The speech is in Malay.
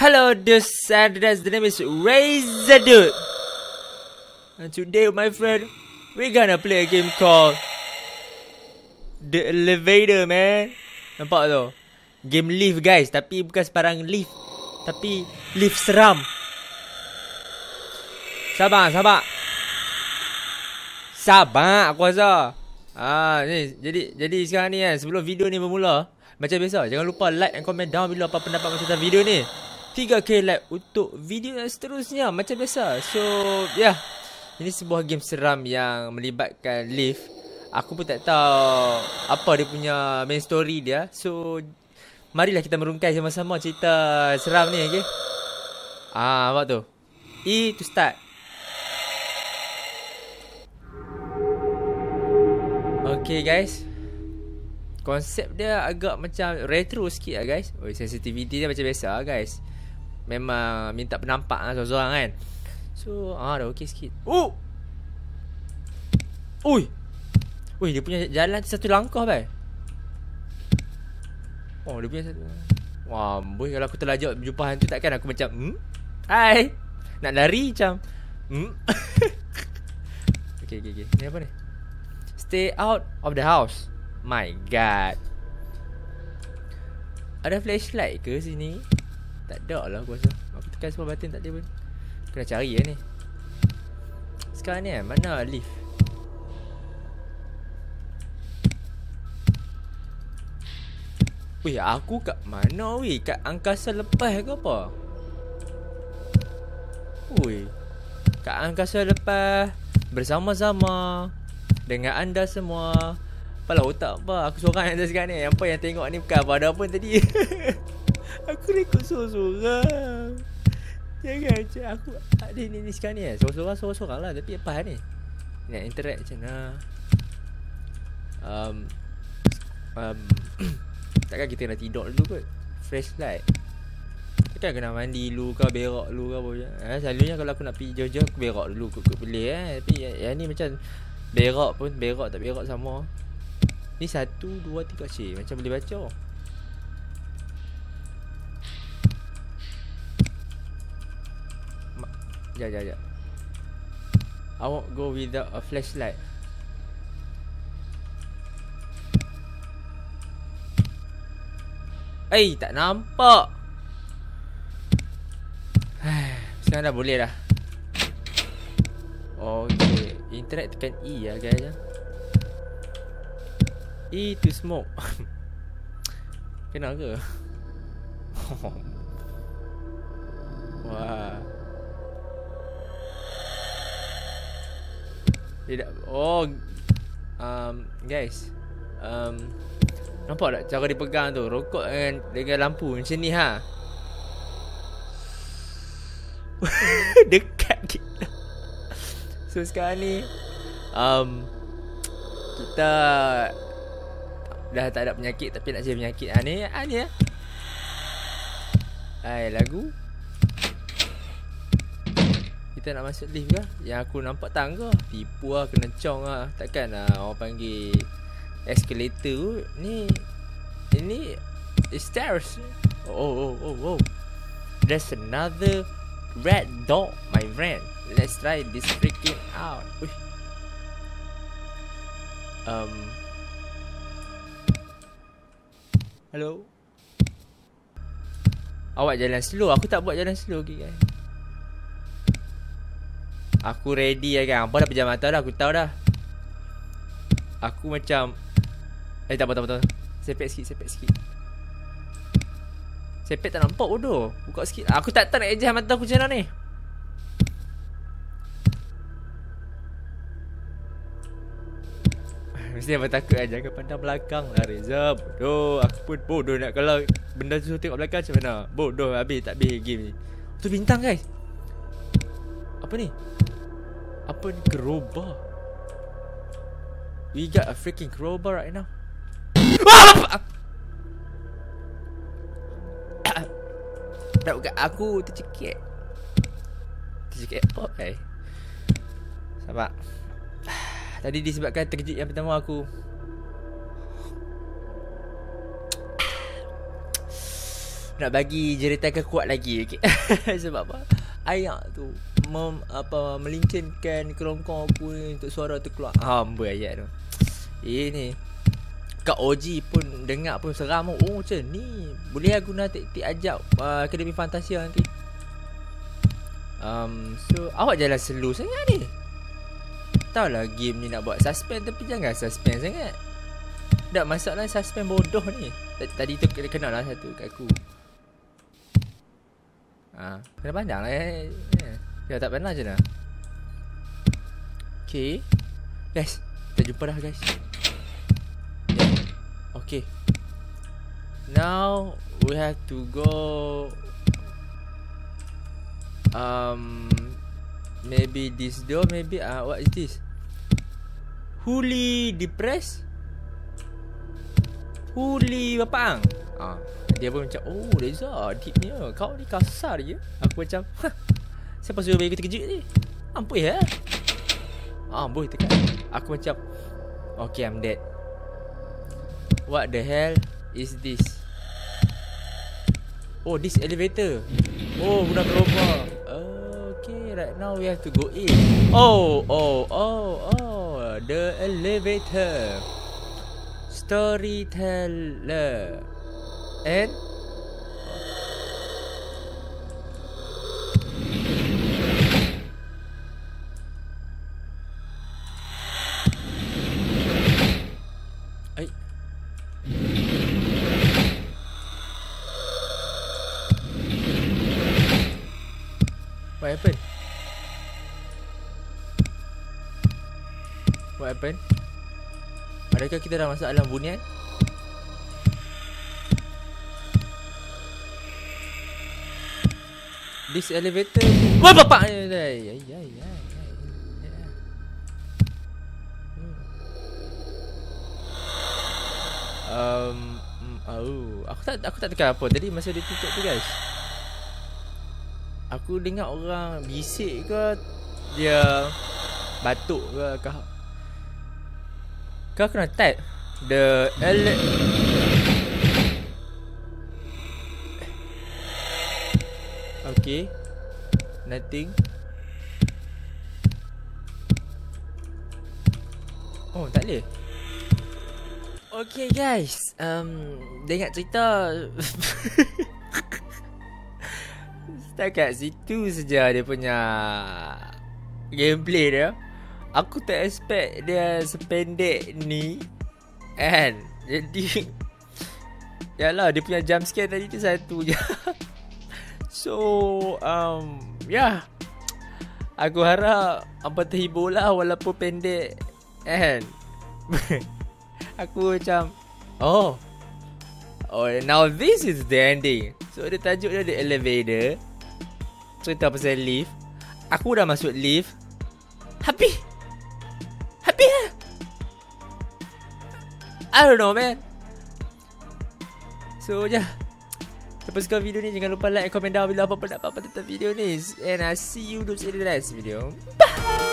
Hello, this address. The name is Razor Dude. And today, my friend, we're gonna play a game called The Elevator, man. Nampak tu? Game lift, guys. Tapi bukan sebarang lift. Tapi lift seram. Sabar, sabar. Sabar, aku rasa. Ah, ni jadi jadi sekarang ni kan sebelum video ni bermula, macam biasa, jangan lupa like and comment down below apa pendapat macam tentang video ni. 3k like untuk video yang seterusnya macam biasa. So, yeah. Ini sebuah game seram yang melibatkan lift. Aku pun tak tahu apa dia punya main story dia. So, marilah kita merungkai sama-sama cerita seram ni, okey? Ah, apa tu? E to start. Okay guys Konsep dia agak macam retro sikit lah guys oh, Sensitivity dia macam biasa lah guys Memang minta penampak lah seorang-seorang kan. So ah dah okey sikit. Oh! Ui! Ui dia punya jalan satu langkah bai. Oh dia punya satu Wah boy kalau aku terlajak berjumpa hantu takkan aku macam Hmm? Hai! Nak lari macam Hmm? Okay okay okay Ni apa ni? Stay out of the house. My god. Ada flashlight ke sini? Tak ada lah aku rasa. Aku tekan semua button tak ada pun. Kena cari lah ni. Sekarang ni kan, mana lift? Wih, aku kat mana weh? Kat angkasa lepas ke apa? Wih. Kat angkasa lepas bersama-sama dengan anda semua. Apalah otak apa? Aku seorang yang ada sekarang ni. Apa yang tengok ni bukan apa ada pun tadi. aku rekod seorang-seorang. Jangan macam aku ada ni sekarang ni eh. Seorang-seorang seorang-seorang lah. Tapi apa ni? Nak interact macam mana? Um, um, takkan kita nak tidur dulu kot? Flashlight Takkan kena mandi dulu ke berak dulu ke apa eh, Selalunya kalau aku nak pergi jauh-jauh Aku berak dulu kot boleh eh. Tapi yang, yang ni macam Berak pun berak tak berak sama. Ni satu, dua, tiga C Macam boleh baca Sekejap, sekejap, sekejap. I won't go without a flashlight. Eh, tak nampak. Sekarang dah boleh dah. Okay Internet tekan E lah guys ya. E to smoke. Kena ke? Tidak. Oh um, Guys um, Nampak tak cara dipegang tu? Rokok dengan, dengan lampu macam ni ha? Dekat kita So sekarang ni um, Kita Dah tak ada penyakit Tapi nak cari penyakit. Ha, Ni ha, ni ha. Hai lagu Kita nak masuk lift ke Yang aku nampak tangga Tipu lah kena cong lah Takkan lah orang panggil Escalator Ni Ini Stairs Oh oh oh oh There's another Red dog My friend Let's try this freaking out. Uish. Um. Hello. Awak jalan slow. Aku tak buat jalan slow okay, guys. Aku ready ya kan. Apa dah pejam mata dah. Aku tahu dah. Aku macam Eh tak apa tak apa. Sepek sikit, sepek sikit. Sepek tak nampak bodoh. Buka sikit. Aku tak tahu nak adjust mata aku macam ni. Mesti apa takut lah Jangan pandang belakang lah Reza Bodoh Aku pun bodoh nak Kalau benda tu tengok belakang macam mana Bodoh habis tak habis game ni Tu bintang guys Apa ni? Apa ni crowbar We got a freaking crowbar right now. Tak bukan aku tercekik. Tercekik apa eh. Sabar. Tadi disebabkan terkejut yang pertama aku. Nak bagi jeritan kuat lagi okay? sebab apa? Ayat tu mem, apa melincinkan kerongkong aku ni untuk suara tu keluar. Hamba ayat tu? Ini Kak Oji pun dengar pun seram. Oh macam ni. Boleh aku nak tik ajak uh, Akademi Fantasia nanti? Um, So awak jalan slow sangat ni. Tahu lah game ni nak buat suspend Tapi jangan suspend sangat. Tak masalah suspend bodoh ni. Tadi tu kena lah satu kat aku. Ha, kena pandang lah eh. Ya, tak pandang je lah Okay. Guys, kita jumpa dah guys. Yeah. Okay. Now We have to go Um Maybe this door Maybe uh, What is this? Huli Depressed Huli Bapang? Ah, dia pun macam Oh Reza Deep ni Kau ni kasar je. Aku macam Siapa suruh bagi terkejut ni? Ampun ya Ah boy tekan. Aku macam Okay I'm dead. What the hell Is this? Oh this elevator. Oh guna Okay right now we have to go in. Oh oh oh oh The elevator. Storyteller. And What happened? What happened? Adakah kita dah masuk alam bunian? This elevator Wah bapak Ay ay ay ay Um, oh, aku tak aku tak tekan apa tadi masa dia tutup tu guys. Aku dengar orang bisik ke dia batuk ke kau. Kau kena type? The ele Okay. Nothing. Oh tak boleh. Okay guys. Um, Dengar cerita Setakat situ saja dia punya Gameplay dia. Aku tak expect dia sependek ni And Jadi Yalah dia punya jump scare tadi tu satu je. So um, Yeah Aku harap Apa terhibur lah Walaupun pendek And Aku macam Oh. Oh now this is the ending. So dia tajuk dia The Elevator Cerita pasal lift. Aku dah masuk lift. Habis. Habis lah. I don't know man. So yeah Siapa suka video ni jangan lupa like, komen down bila apa pendapat apa tentang video ni. And I see you in the next video. Bye